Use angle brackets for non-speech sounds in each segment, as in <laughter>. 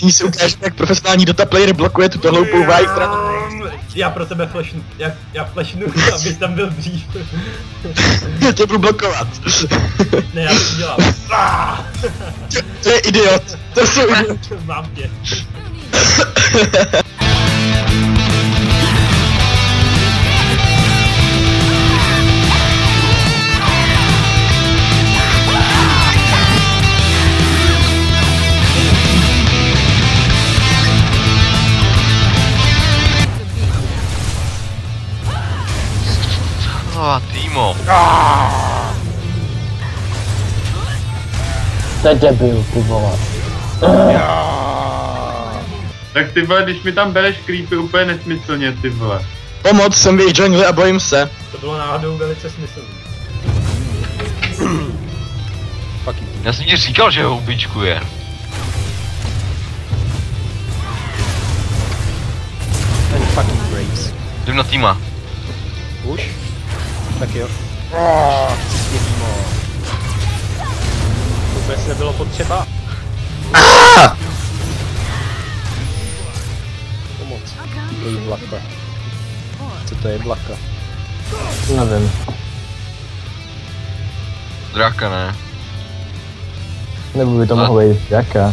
Nyní si ukáže, jak profesionální Dota player blokuje tuto hloupou Vajtra. Já pro tebe flashnu, já, já flashnu, <laughs> abys tam byl dřív. to budu blokovat. Ne, já to dělám. Ah! To je idiot. To jsou <laughs> idiot. Mám tě. <laughs> To je debil, ty vole. Tak ty vole, když mi tam bereš creepy úplně nesmyslně, ty vole. Pomoc, jsem v jejich jungle a bojím se. To bylo náhodou velice smyslné. Já jsem ti říkal, že ho ubičkuje. Ten fucking Graves. Jdem na týma. Už? Tak jo. Oh, Mimo. Vůbec nebylo potřeba. Pomoc. To je vlaka. Co to je vlaka? Nevím. Draka, ne? Nebo by to mohlo být jaká.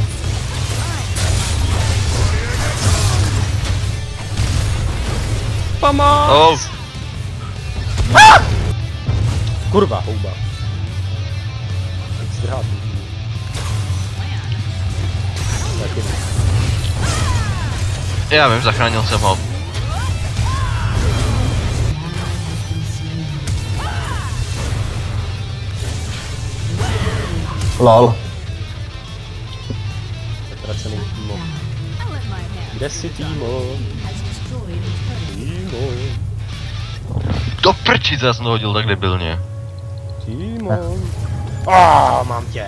Pomoc! Oh, Kurva, houba. Tak zdrhá já vím, zachránil jsem ho. Lol. Zatracený Timo. Kde jsi Timo? Timo. Do jsem to hodil tak debilně. Timo. Ah, mám tě.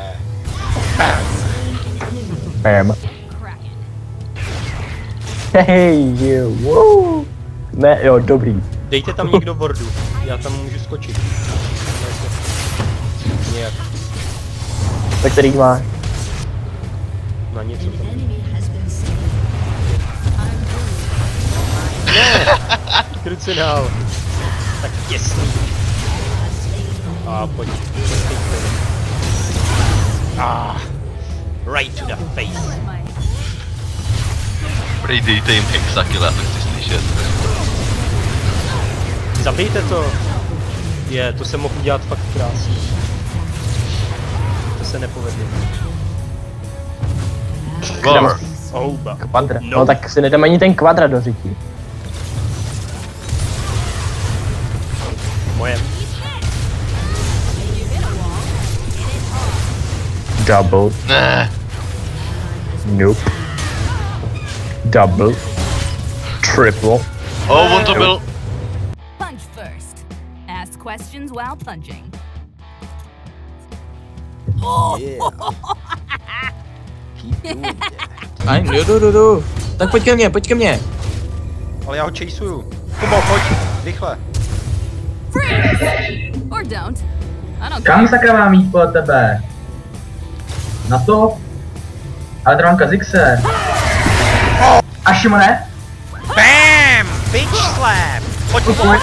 Bam. Hej, jo, wow. Ne, jo, dobrý. Dejte tam někdo bordu. Já tam můžu skočit. Nějak. Tak který máš? Na něco tam. Krucinál. Tak těsný. A pojď. Ah. Right to the face. Prej dejte jim hexakilla, to chci slyšet. Zabijte to. Je, to se mohl udělat fakt krásně. To se nepovedlo. Kvadra. No. No. tak si nedám ani ten kvadra do řití. Double. Ne, Nope. Double. Triple. oh, on to byl... Punch first. Ask questions while punching. Oh. Yeah. Keep Aj, jdu, jdu, jdu, jdu. Tak pojď ke mně, pojď ke mně. Ale já ho chaseuju. Kubo, pojď. Rychle. Or don't. I don't Kam sakra mám jít podle tebe? Na to? Hadronka Zixe. A Šimone? Bam! Bitch slap! Pojď, Pojď, pojď.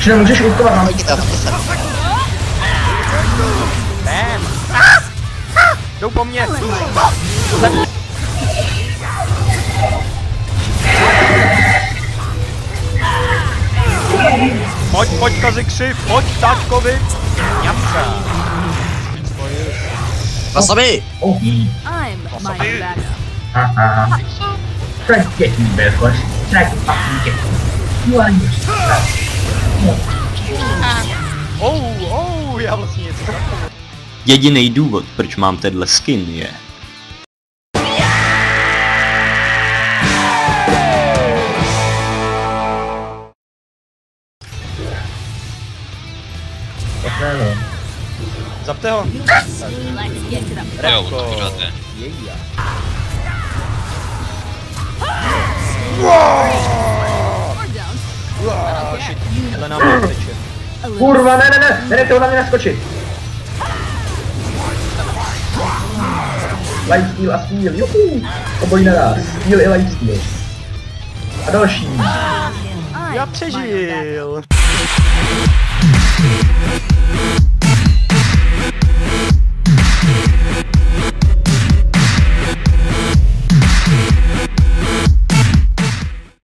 Že nemůžeš ultovat na mě. Bam! Ah! Ah! Jdou po mně! Pojď, pojď, Kazikši, pojď, táčkovi! Jamka! Wasabi! Oh, backup. Haha. Try to get me, Belfast. Try to fucking get me. You are useless. Oh, oh, já vlastně něco. Jediný důvod, proč mám tenhle skin je, ne, no. Zapte ho. To to don't. Další, hele nám teče. Kurva, ne, ne, ne, nenechte ho na mě naskočit. Lifesteal a steal, juhu. Obojí naraz, steal i lifesteal. A další. Já přežil. Bye.